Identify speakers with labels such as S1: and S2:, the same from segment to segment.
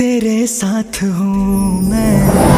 S1: तेरे साथ हूँ मैं।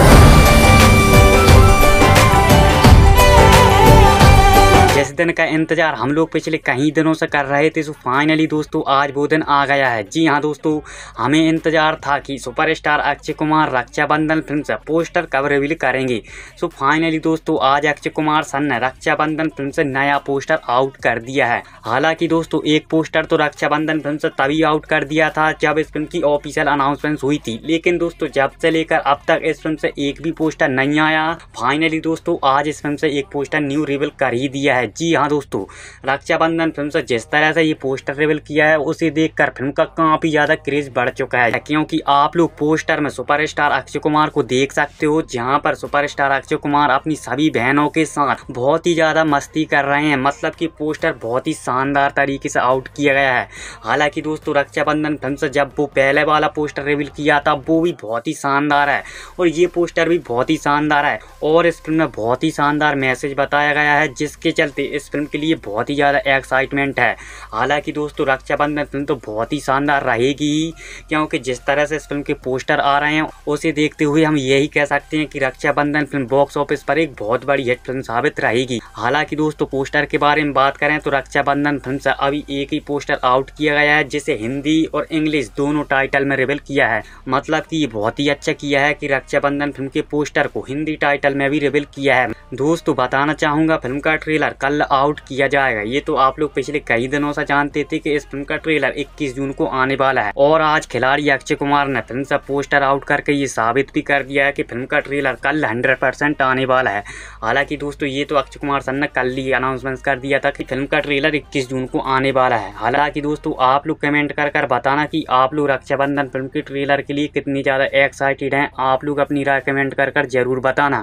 S1: जिस दिन का इंतज़ार हम लोग पिछले कई दिनों से कर रहे थे, सो फाइनली दोस्तों, आज वो दिन आ गया है। जी हाँ दोस्तों, हमें इंतज़ार था कि सुपरस्टार अक्षय कुमार रक्षाबंधन फ़िल्म से पोस्टर कब रिवील करेंगे। सो फाइनली दोस्तों, आज अक्षय कुमार सन ने रक्षाबंधन फ़िल्म से नया पोस्टर आउट कर दिया है। हालाँकि दोस्तों, एक पोस्टर तो रक्षाबंधन फ़िल्म से तभी आउट कर दिया था जब इस फ़िल्म की ऑफिशियल अनाउंसमेंट हुई थी। लेकिन दोस्तों, जब से लेकर अब तक इस फ़िल्म से एक भी पोस्टर नहीं आया फाइनली दोस्तों, आज इस फ़िल्म से एक पोस्टर न्यू रिवील कर ही दिया है। जी हाँ दोस्तों, रक्षाबंधन फ़िल्म से जिस तरह से ये पोस्टर रिवील किया है, उसे देखकर फ़िल्म का काफ़ी ज़्यादा क्रेज बढ़ चुका है। क्योंकि आप लोग पोस्टर में सुपरस्टार अक्षय कुमार को देख सकते हो, जहाँ पर सुपरस्टार अक्षय कुमार अपनी सभी बहनों के साथ बहुत ही ज़्यादा मस्ती कर रहे हैं। मतलब कि पोस्टर बहुत ही शानदार तरीके से आउट किया गया है। हालाँकि दोस्तों, रक्षाबंधन फ़िल्म से जब वो पहले वाला पोस्टर रिवील किया था वो भी बहुत ही शानदार है। और ये पोस्टर भी बहुत ही शानदार है। और इस फ़िल्म में बहुत ही शानदार मैसेज बताया गया है, जिसके चलते इस फ़िल्म के लिए बहुत ही ज़्यादा एक्साइटमेंट है। हालाँकि दोस्तों, रक्षाबंधन फ़िल्म तो बहुत ही शानदार रहेगी क्योंकि जिस तरह से इस फ़िल्म के पोस्टर आ रहे हैं, उसे देखते हुए हम यही कह सकते हैं कि रक्षाबंधन फ़िल्म बॉक्स ऑफ़िस पर एक बहुत बड़ी हिट फ़िल्म साबित रहेगी। हालाँकि दोस्तों, पोस्टर के बारे में बात करें तो रक्षाबंधन फ़िल्म से अभी एक ही पोस्टर आउट किया गया है, जिसे हिंदी और इंग्लिश दोनों टाइटल में रिवील किया है। मतलब कि ये बहुत ही अच्छा किया है कि रक्षाबंधन फ़िल्म के पोस्टर को हिंदी टाइटल में भी रिवील किया है। दोस्तों, बताना चाहूँगा, फ़िल्म का ट्रेलर कल आउट किया जाएगा। ये तो आप लोग पिछले कई दिनों से जानते थे कि इस फ़िल्म का ट्रेलर 21 जून को आने वाला है। और आज खिलाड़ी अक्षय कुमार ने फ़िल्म से पोस्टर आउट करके ये साबित भी कर दिया है कि फ़िल्म का ट्रेलर कल हंड्रेड परसेंट आने वाला है। हालाँकि दोस्तों, ये तो अक्षय कुमार सर ने कल ही अनाउंसमेंट कर दिया था कि फ़िल्म का ट्रेलर इक्कीस जून को आने वाला है। हालाँकि दोस्तों, आप लोग कमेंट कर कर बताना कि आप लोग रक्षाबंधन फ़िल्म के ट्रेलर के लिए कितनी ज़्यादा एक्साइटेड हैं। आप लोग अपनी राय कमेंट कर कर ज़रूर बताना।